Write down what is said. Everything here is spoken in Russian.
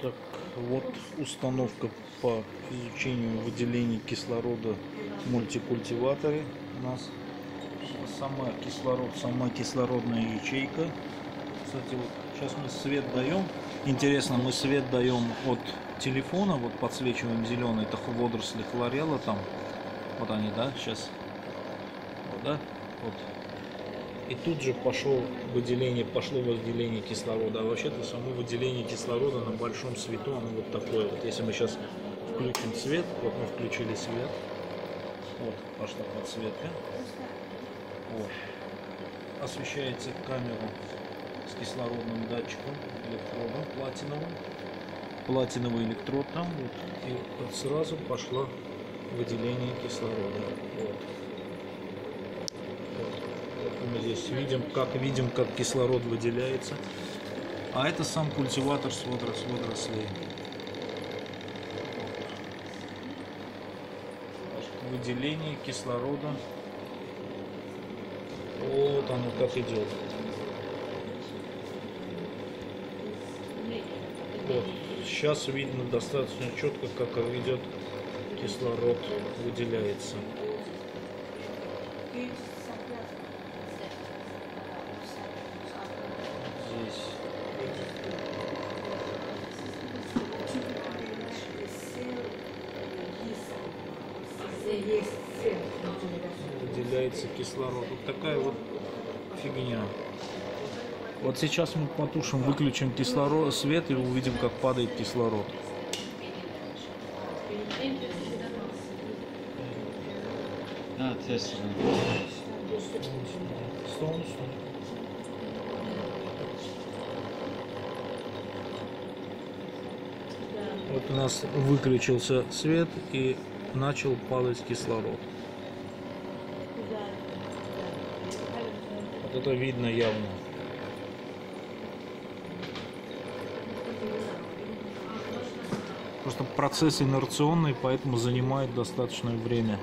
Так, вот установка по изучению выделения кислорода в мультикультиваторе. У нас сама кислород, сама кислородная ячейка. Кстати, вот сейчас мы свет даем. Интересно, мы свет даем от телефона, вот подсвечиваем зеленый, это водоросли хлорела там. Вот они, да, сейчас. Вот, да, вот. И тут же пошло выделение, пошло выделение кислорода. А вообще-то само выделение кислорода на большом свету, оно вот такое. Вот если мы сейчас включим свет, вот мы включили свет, вот пошла подсветка, вот. освещается камеру с кислородным датчиком, электродом платиновым, платиновый электрод там, вот, и вот сразу пошло выделение кислорода. Вот. Мы здесь видим, как видим, как кислород выделяется. А это сам культиватор с водорос, водорослей. Выделение кислорода. Вот оно как идет. Вот. Сейчас видно достаточно четко, как идет кислород выделяется. Выделяется кислород. Вот такая вот фигня. Вот сейчас мы потушим, выключим кислород, свет и увидим, как падает кислород. Ha test. Солнечно. Вот у нас выключился свет и начал падать кислород. Вот это видно явно. Просто процесс инерционный, поэтому занимает достаточное время.